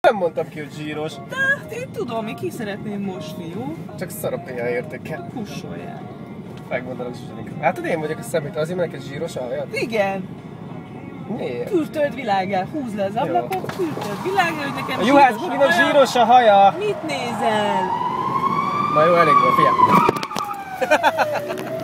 Nem mondtam ki, hogy zsíros. De hát én tudom, én ki szeretném mosni, jó? Csak szar a PH értéke. Kussoljál. Megmondanak Zsuzsinik. Hát én vagyok a szemét, azért mert neked zsíros aljad? Igen, Miért? Kürtöld világá, húzd le az ablakot, kürtöld világá, hogy nekem A juhász zsíros buginak haja. zsíros a haja. Mit nézel? Na jó, elég volt, figyelj.